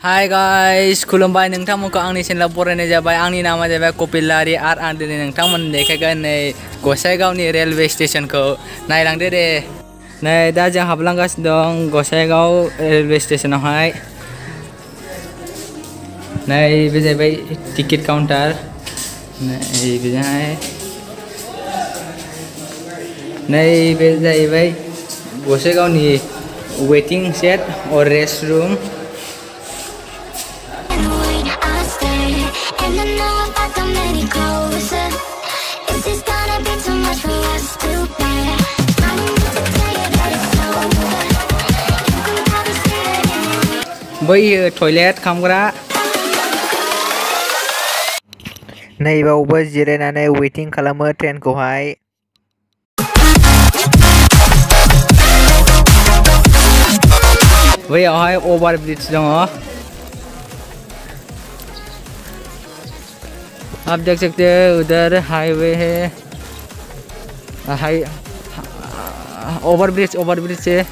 Hi guys खुलुमबाय नोंथांमोनखौ आंनि चेनेलाव बरायनाय जाबाय आंनि नामा जाबाय कपिल लारि आरो आं दिनै नोंथांमोन देखायगोन नै गसाइगावनि रेलवे स्टेशनखौ नायलांदो दे नै दा जों हाबलांगासिनो दं गसाइगाव रेलवे स्टेशनावहाय नै बे जाहैबाय टिकेट काउन्टार नै सेट और restroom bây toilet không có đó नैबावबो जिरायनानै वेटिं खालामो ट्रेनखौहाय बैयावहाय अभार ब्रिज दङ आप देख सकते हैं उधर हाईवे है। हाई ओवर ब्रिज से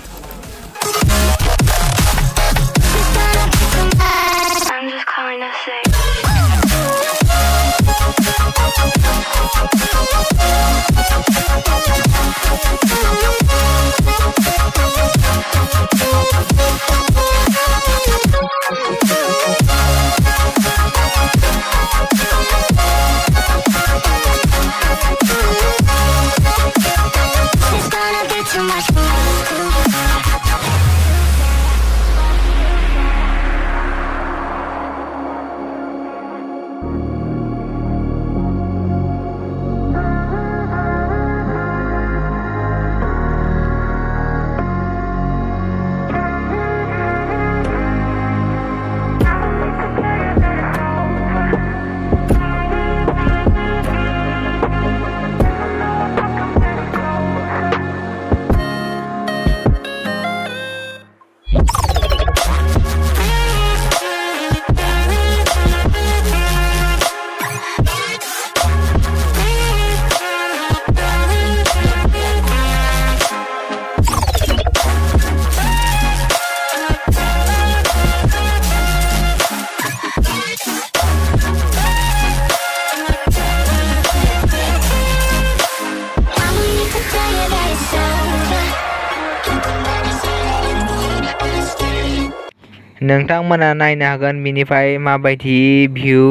नोंथांमोना नायनो हागोन बिनिफ्राय माबायदि भिउ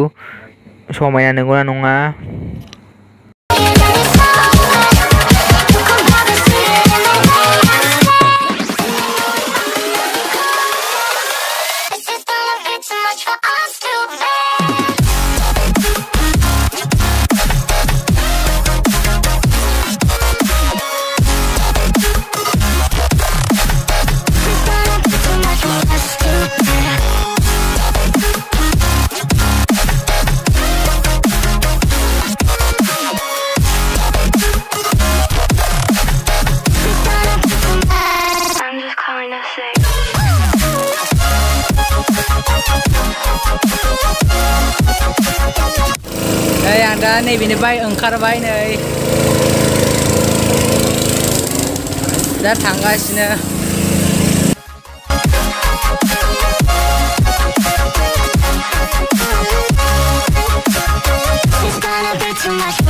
समायना नंगौना नङा Đây, anh đã आं दा नैबेनिफ्राय ओंखारबाय नै दा थांगासिनो It's gonna be too much.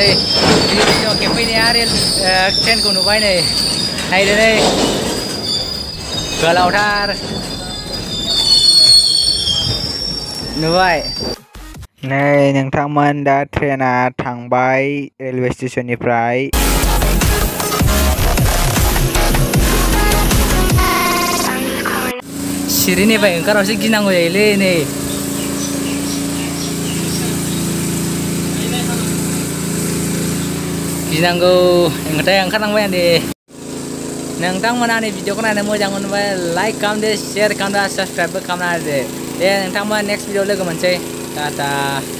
đây. Đi cho cái mini đi ờ, trên cùng bay này. Hay đến đây. Cửa lầu tha. Như vậy này नोंथांमोन दा ट्रेना थांबाय रेलवे स्टेशननिफ्राय सिरिनिफ्राय năng người lên नै ginanggo engkata yang kanang bayan deh nangtang mana nih video kena ada jangan lupa like comment, share kam deh subscribe kam deh deh nangtang mana next video lagi ke mana sih tata